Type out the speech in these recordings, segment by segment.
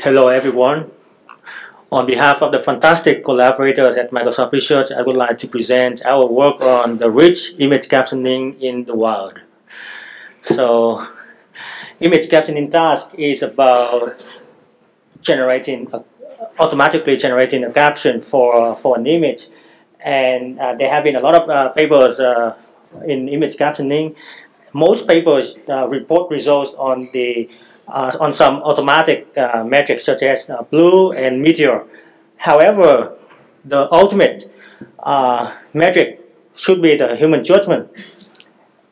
Hello everyone. On behalf of the fantastic collaborators at Microsoft Research, I would like to present our work on the rich image captioning in the wild. So, image captioning task is about generating, a, automatically generating a caption for, for an image. And uh, there have been a lot of uh, papers uh, in image captioning most papers uh, report results on the uh, on some automatic uh, metrics such as uh, BLEU and meteor. However, the ultimate uh, metric should be the human judgment.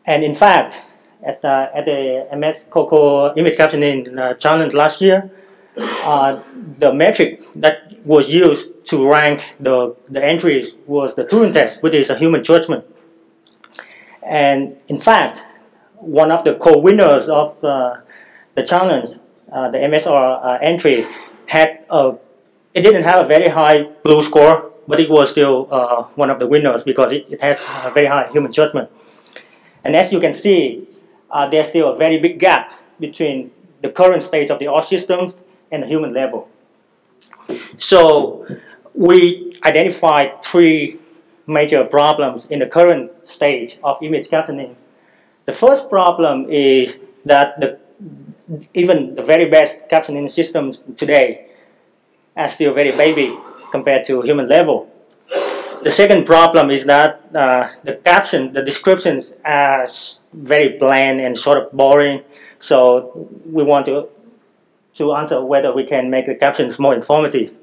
And in fact, at, uh, at the MS COCO image captioning challenge last year, the metric that was used to rank the, the entries was the Turing test, which is a human judgment. And in fact, one of the co-winners of uh, the challenge, uh, the MSR uh, entry, had a, it didn't have a very high BLEU score, but it was still uh, one of the winners because it, it, has a very high human judgment. And as you can see, uh, there's still a very big gap between the current state of the OS systems and the human level. So we identified three major problems in the current stage of image captioning the first problem is that the, even the very best captioning systems today are still very baby compared to human level. The second problem is that uh, the caption, the descriptions are very bland and sort of boring. So we want to, to answer whether we can make the captions more informative.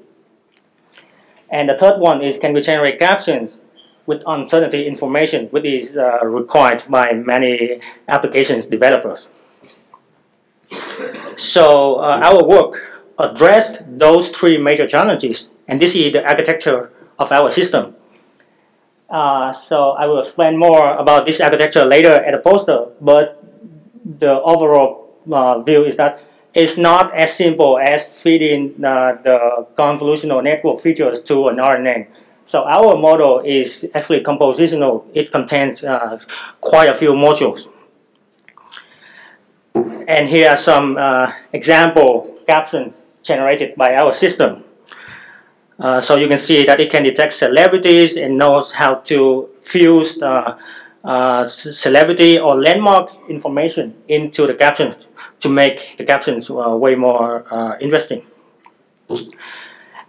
And the third one is can we generate captions with uncertainty information, which is uh, required by many applications developers. So uh, our work addressed those three major challenges, and this is the architecture of our system. Uh, so I will explain more about this architecture later at the poster, but the overall uh, view is that it's not as simple as feeding uh, the convolutional network features to an RNN. So our model is actually compositional. It contains uh, quite a few modules. And here are some uh, example captions generated by our system. Uh, so you can see that it can detect celebrities and knows how to fuse uh, uh, celebrity or landmark information into the captions to make the captions uh, way more interesting.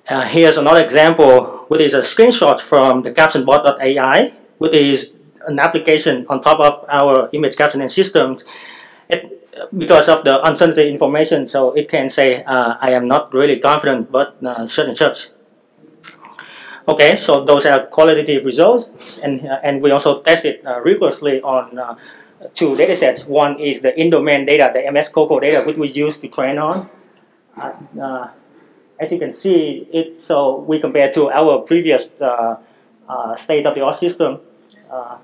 Uh, here's another example, which is a screenshot from the captionbot.ai, which is an application on top of our image captioning system. It, because of the uncertainty information, so it can say, uh, I am not really confident, but uh, and such. Okay, so those are qualitative results, and, uh, and we also tested uh, rigorously on uh, two datasets. One is the in-domain data, the MS COCO data, which we use to train on. Uh, as you can see, it so we compare to our previous uh, uh, state-of-the-art system. Uh,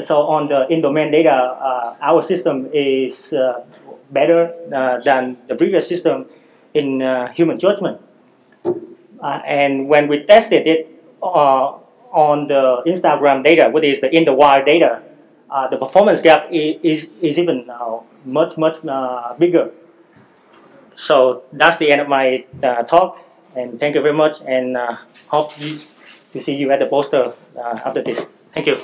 so on the in-domain data, uh, our system is uh, better uh, than the previous system in human judgment. and when we tested it on the Instagram data, which is the in the wild data, the performance gap is, is, is even much, much bigger so that's the end of my uh, talk. And thank you very much. And uh, hope to see you at the poster uh, after this. Thank you.